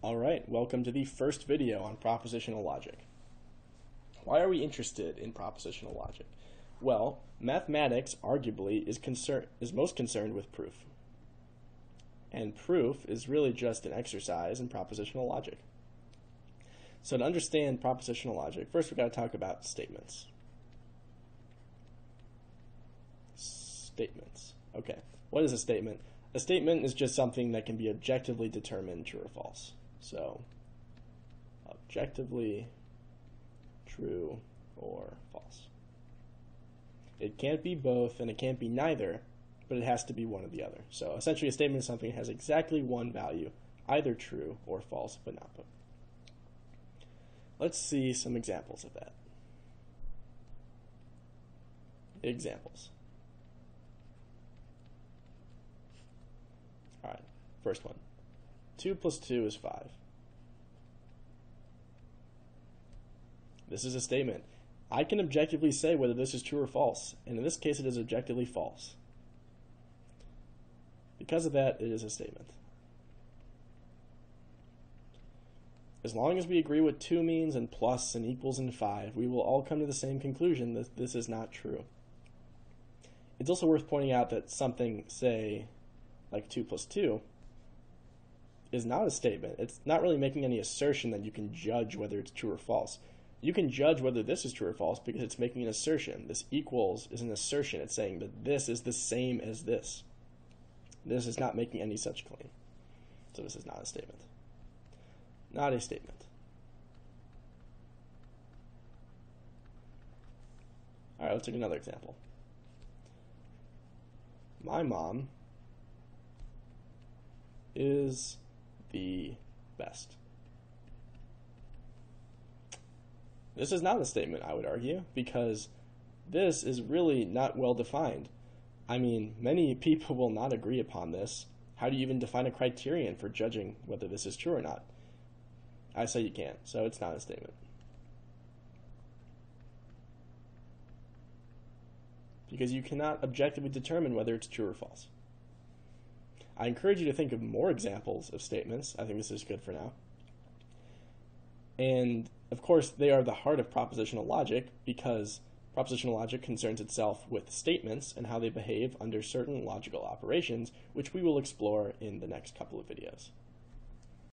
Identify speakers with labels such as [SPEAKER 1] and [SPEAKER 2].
[SPEAKER 1] Alright, welcome to the first video on propositional logic. Why are we interested in propositional logic? Well, mathematics arguably is concern is most concerned with proof. And proof is really just an exercise in propositional logic. So to understand propositional logic, first we've got to talk about statements. Statements. Okay. What is a statement? A statement is just something that can be objectively determined true or false. So, objectively true or false. It can't be both and it can't be neither, but it has to be one or the other. So, essentially, a statement is something that has exactly one value, either true or false, but not both. Let's see some examples of that. Examples. All right, first one. 2 plus 2 is 5. This is a statement. I can objectively say whether this is true or false, and in this case it is objectively false. Because of that, it is a statement. As long as we agree what 2 means and plus and equals and 5, we will all come to the same conclusion that this is not true. It's also worth pointing out that something, say, like 2 plus 2, is not a statement. It's not really making any assertion that you can judge whether it's true or false. You can judge whether this is true or false because it's making an assertion. This equals is an assertion. It's saying that this is the same as this. This is not making any such claim. So this is not a statement. Not a statement. All right, let's take another example. My mom is best. This is not a statement, I would argue, because this is really not well defined. I mean, many people will not agree upon this. How do you even define a criterion for judging whether this is true or not? I say you can't, so it's not a statement. Because you cannot objectively determine whether it's true or false. I encourage you to think of more examples of statements. I think this is good for now. And of course, they are the heart of propositional logic because propositional logic concerns itself with statements and how they behave under certain logical operations, which we will explore in the next couple of videos.